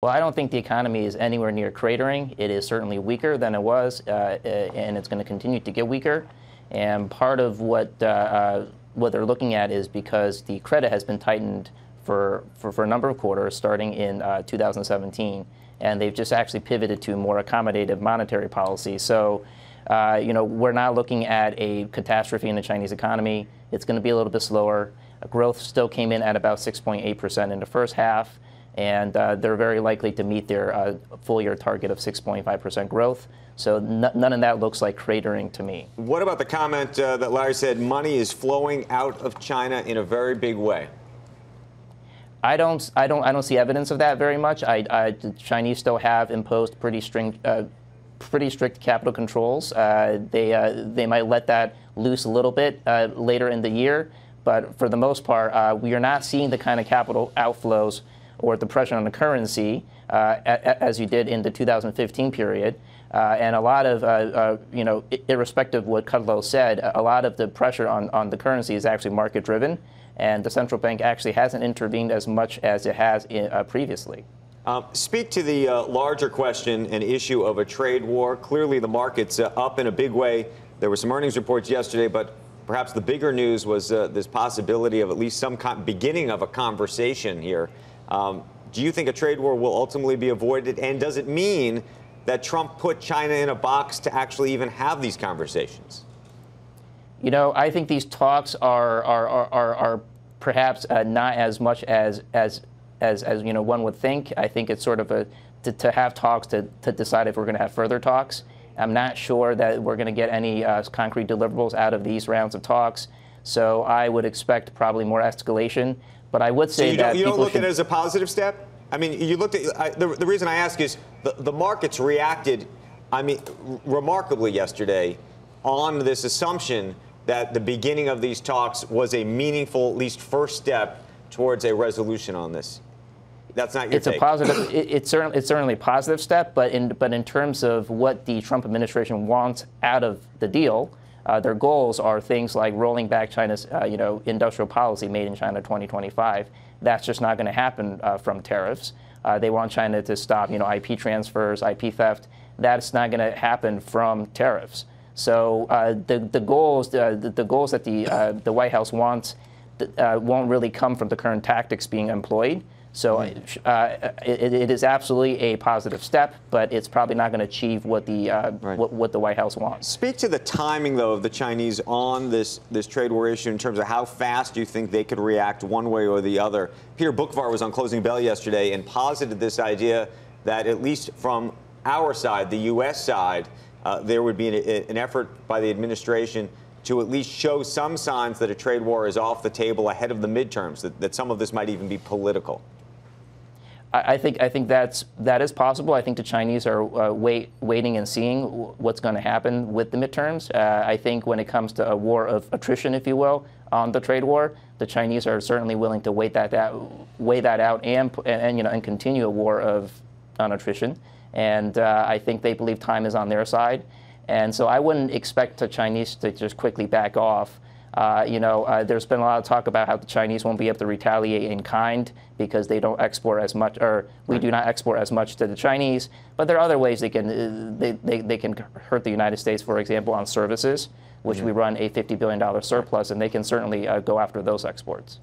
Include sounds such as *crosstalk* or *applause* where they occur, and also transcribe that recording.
Well, I don't think the economy is anywhere near cratering. It is certainly weaker than it was, uh, uh and it's going to continue to get weaker. And part of what uh, uh, what they're looking at is because the credit has been tightened for, for, for a number of quarters, starting in uh, 2017, and they've just actually pivoted to more accommodative monetary policy. So, uh, you know, we're not looking at a catastrophe in the Chinese economy. It's going to be a little bit slower. Growth still came in at about 6.8% in the first half and uh, they're very likely to meet their uh, full year target of 6.5% growth. So none of that looks like cratering to me. What about the comment uh, that Larry said money is flowing out of China in a very big way? I don't, I don't, I don't see evidence of that very much. I, I the Chinese still have imposed pretty strict, uh, pretty strict capital controls. Uh, they, uh, they might let that loose a little bit later in the year, but for the most part, we are not seeing the kind of capital outflows or the pressure on the currency uh, as you did in the 2015 period. Uh, and a lot of, uh, uh you know, irrespective of what Kudlow said, a lot of the pressure on, on the currency is actually market driven. And the central bank actually hasn't intervened as much as it has in, uh, previously. Um, speak to the uh, larger question and issue of a trade war. Clearly, the market's up in a big way. There were some earnings reports yesterday, but perhaps the bigger news was this possibility of at least some beginning of a conversation here um, do you think a trade war will ultimately be avoided? And does it mean that Trump put China in a box to actually even have these conversations? You know, I think these talks are are are, are, perhaps uh, not as much as as as as you know one would think. I think it's sort of a to, to have talks to, to decide if we're going to have further talks. I'm not sure that we're going to get any uh, concrete deliverables out of these rounds of talks. So I would expect probably more escalation. But I would say so you that don't, you don't look should, at it as a positive step. I mean, you looked at I, the, the reason I ask is the, the markets reacted, I mean, remarkably yesterday on this assumption that the beginning of these talks was a meaningful, at least first step towards a resolution on this. That's not your it's take. a positive. *coughs* it, it's certainly it's certainly a positive step, but in but in terms of what the Trump administration wants out of the deal, uh, their goals are things like rolling back China's, uh, you know, industrial policy made in China 2025. That's just not going to happen uh, from tariffs. Uh, they want China to stop, you know, IP transfers, IP theft. That's not going to happen from tariffs. So uh, the the goals the, the goals that the the White House wants won't really come from the current tactics being employed. So uh, it, it is absolutely a positive step, but it's probably not going to achieve what the uh, right. what, what, the White House wants. Speak to the timing, though, of the Chinese on this this trade war issue in terms of how fast you think they could react one way or the other. Peter Boockvar was on Closing Bell yesterday and posited this idea that at least from our side, the U.S. side, uh, there would be an, an effort by the administration to at least show some signs that a trade war is off the table ahead of the midterms, that, that some of this might even be political. I think I think that's that is possible. I think the Chinese are uh, wait, waiting and seeing what's going to happen with the midterms. Uh, I think when it comes to a war of attrition, if you will, on the trade war, the Chinese are certainly willing to wait that out, weigh that out, and, and, and you know and continue a war of on attrition. And uh, I think they believe time is on their side. And so I wouldn't expect the Chinese to just quickly back off. Uh, you know, uh, there's been a lot of talk about how the Chinese won't be able to retaliate in kind because they don't export as much, or we do not export as much to the Chinese. But there are other ways they can uh, they, they, they can hurt the United States, for example, on services, which mm-hmm. we run a $50 billion surplus, and they can certainly uh, go after those exports.